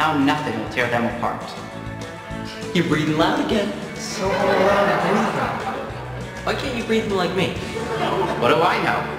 Now nothing will tear them apart. You're breathing loud again. So oh, loud breathing. Why can't you breathe like me? What do I know?